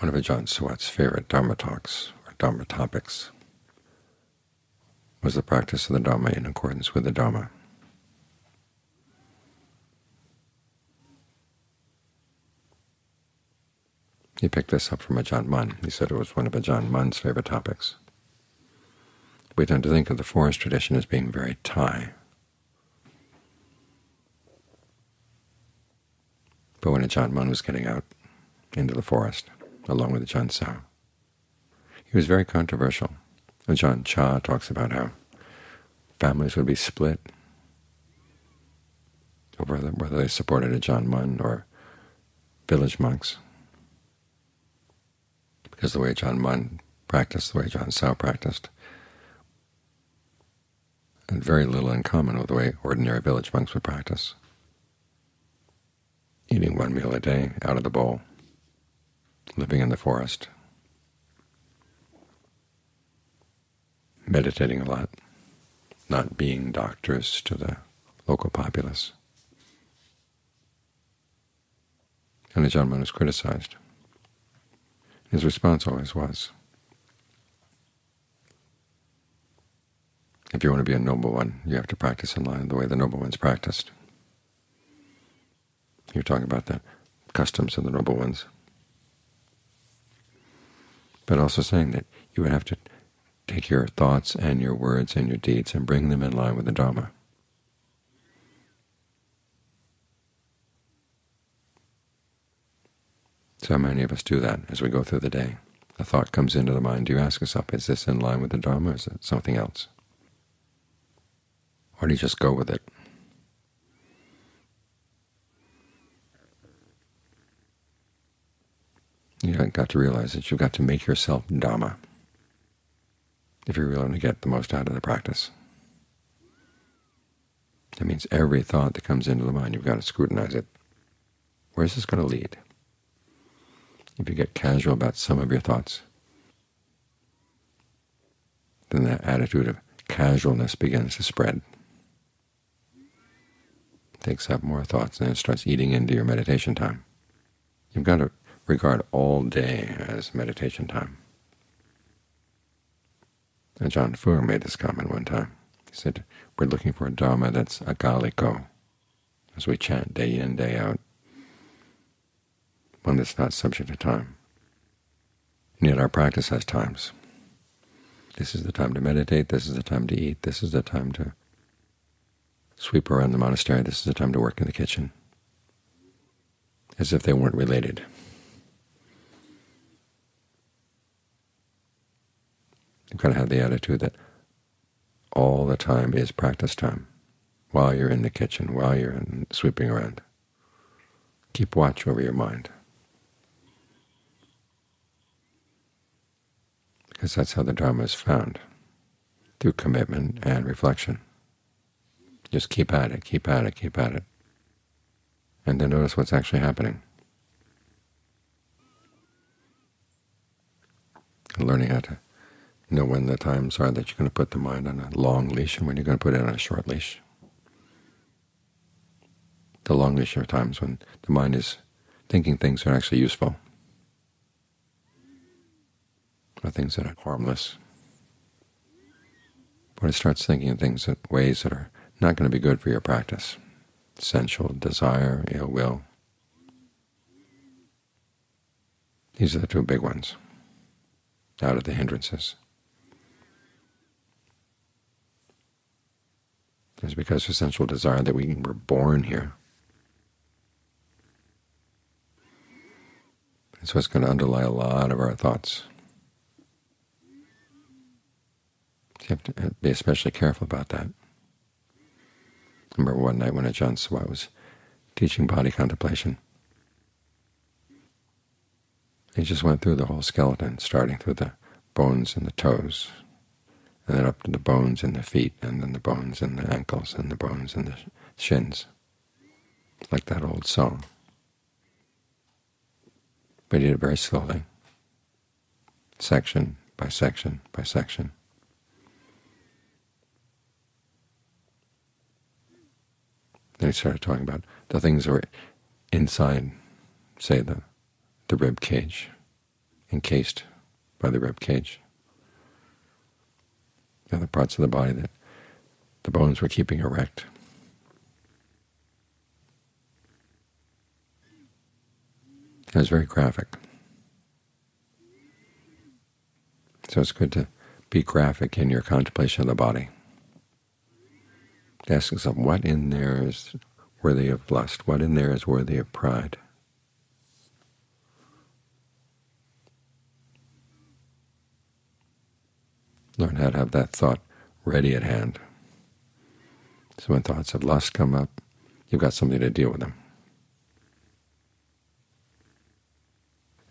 One of Ajahn Suwat's favorite Dhamma talks, or Dhamma topics, was the practice of the Dhamma in accordance with the Dhamma. He picked this up from Ajahn Mun. He said it was one of Ajahn Mun's favorite topics. We tend to think of the forest tradition as being very Thai. But when Ajahn Mun was getting out into the forest, along with Ajahn Sao, he was very controversial. Ajahn Chah talks about how families would be split over whether they supported a Ajahn Mun or village monks because the way Ajahn Mun practiced, the way Ajahn Sao practiced, had very little in common with the way ordinary village monks would practice. Eating one meal a day out of the bowl, living in the forest, meditating a lot, not being doctors to the local populace. And Ajahn Mun was criticized. His response always was, if you want to be a noble one, you have to practice in line the way the noble ones practiced. You're talking about the customs of the noble ones. But also saying that you would have to take your thoughts and your words and your deeds and bring them in line with the Dhamma. So many of us do that as we go through the day. A thought comes into the mind. Do you ask yourself, is this in line with the Dhamma or is it something else? Or do you just go with it? You've got to realize that you've got to make yourself Dhamma if you're really going to get the most out of the practice. That means every thought that comes into the mind, you've got to scrutinize it. Where is this going to lead? if you get casual about some of your thoughts, then that attitude of casualness begins to spread. It takes up more thoughts, and it starts eating into your meditation time. You've got to regard all day as meditation time. And Ajahn Fuang made this comment one time. He said, we're looking for a Dhamma that's akaliko, as we chant day in, day out, one that's not subject to time. And yet our practice has times. This is the time to meditate, this is the time to eat, this is the time to sweep around the monastery, this is the time to work in the kitchen, as if they weren't related. You've got to have the attitude that all the time is practice time, while you're in the kitchen, while you're sweeping around. Keep watch over your mind. because that's how the Dhamma is found, through commitment and reflection. Just keep at it, keep at it, keep at it, and then notice what's actually happening. learning how to know when the times are that you're going to put the mind on a long leash and when you're going to put it on a short leash. The long leash are times when the mind is thinking things that are actually useful, or things that are harmless. But it starts thinking of things in ways that are not going to be good for your practice, sensual desire, ill will. These are the two big ones out of the hindrances. It's because of sensual desire that we were born here. So it's going to underlie a lot of our thoughts. You have to uh, be especially careful about that. I remember one night when Ajahn Suwat was teaching body contemplation. He just went through the whole skeleton, starting through the bones and the toes, and then up to the bones in the feet, and then the bones in the ankles, and the bones in the shins, like that old song. But he did it very slowly, section by section by section. Then he started talking about the things that were inside, say, the, the rib cage, encased by the rib cage. The other parts of the body that the bones were keeping erect. It was very graphic. So it's good to be graphic in your contemplation of the body. Ask yourself, what in there is worthy of lust? What in there is worthy of pride? Learn how to have that thought ready at hand. So when thoughts of lust come up, you've got something to deal with them.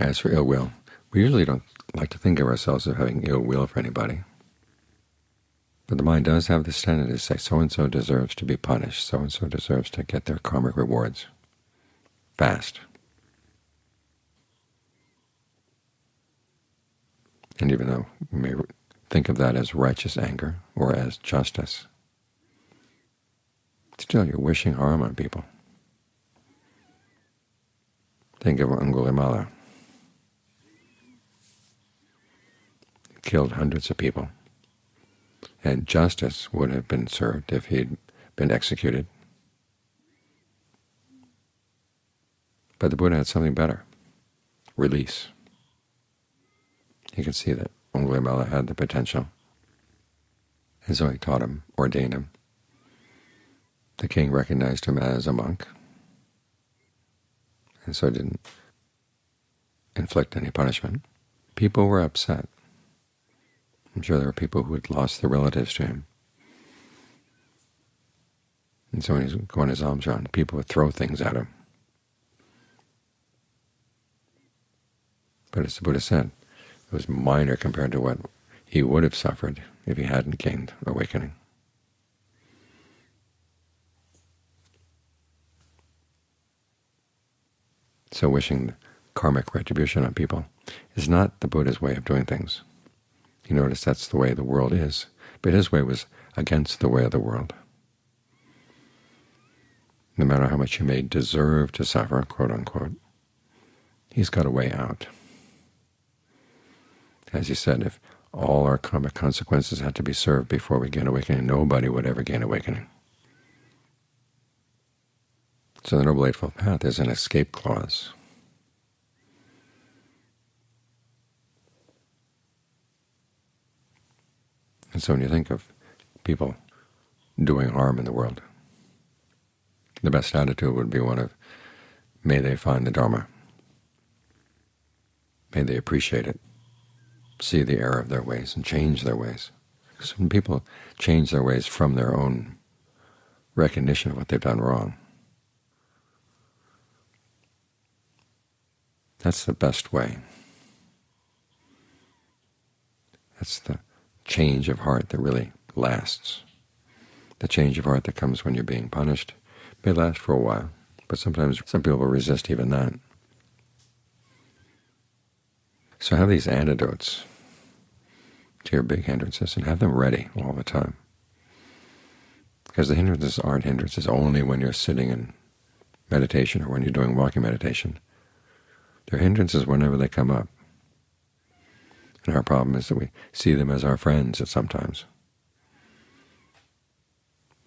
As for ill will, we usually don't like to think of ourselves as having ill will for anybody. But the mind does have this tendency to say, so-and-so deserves to be punished, so-and-so deserves to get their karmic rewards fast. And even though we may think of that as righteous anger or as justice, still you're wishing harm on people. Think of Angulimala. killed hundreds of people, and justice would have been served if he'd been executed. But the Buddha had something better, release. You can see that Angulimala had the potential, and so he taught him, ordained him. The king recognized him as a monk, and so didn't inflict any punishment. People were upset. I'm sure there were people who had lost their relatives to him. And so when he's going his alms around, people would throw things at him. But as the Buddha said, it was minor compared to what he would have suffered if he hadn't gained awakening. So wishing karmic retribution on people is not the Buddha's way of doing things. You notice that's the way the world is, but his way was against the way of the world. No matter how much you may deserve to suffer, quote unquote, he's got a way out. As he said, if all our karmic consequences had to be served before we gain awakening, nobody would ever gain awakening. So the Noble Eightfold Path is an escape clause. And so when you think of people doing harm in the world, the best attitude would be one of, may they find the Dhamma, may they appreciate it, see the error of their ways, and change their ways. Because when people change their ways from their own recognition of what they've done wrong, that's the best way. That's the change of heart that really lasts. The change of heart that comes when you're being punished may last for a while, but sometimes some people resist even that. So have these antidotes to your big hindrances and have them ready all the time. Because the hindrances aren't hindrances only when you're sitting in meditation or when you're doing walking meditation. They're hindrances whenever they come up. And our problem is that we see them as our friends at sometimes.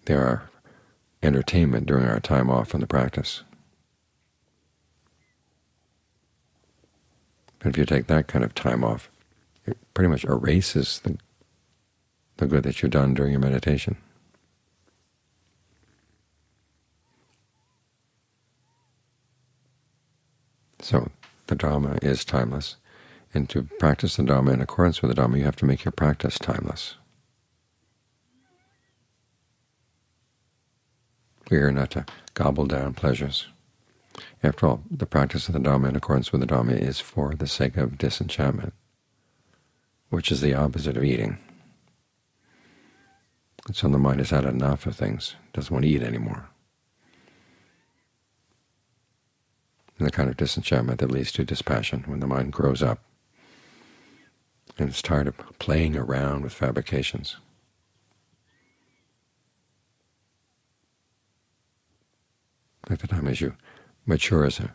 They're entertainment during our time off from the practice. But if you take that kind of time off, pretty much erases the, the good that you've done during your meditation. So the Dhamma is timeless. And to practice the Dhamma in accordance with the Dhamma, you have to make your practice timeless. We are not to gobble down pleasures. After all, the practice of the Dhamma in accordance with the Dhamma is for the sake of disenchantment, which is the opposite of eating. And so the mind has had enough of things, doesn't want to eat anymore. And the kind of disenchantment that leads to dispassion when the mind grows up and is tired of playing around with fabrications. At the time as you mature as a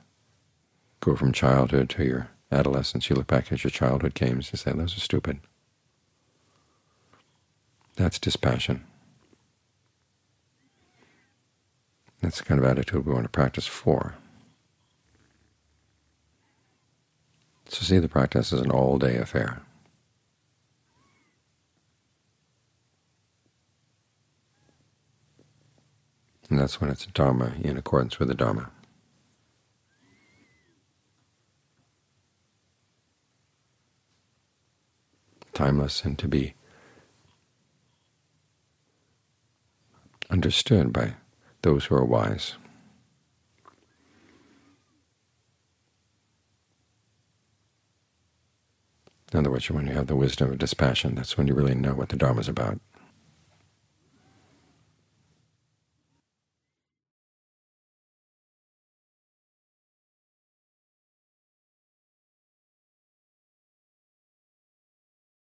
go from childhood to your adolescence, you look back at your childhood games and say, those are stupid. That's dispassion. That's the kind of attitude we want to practice for. So see the practice as an all-day affair. And that's when it's a Dhamma in accordance with the Dhamma. Timeless and to be understood by those who are wise. In other words, when you have the wisdom of dispassion, that's when you really know what the Dhamma is about.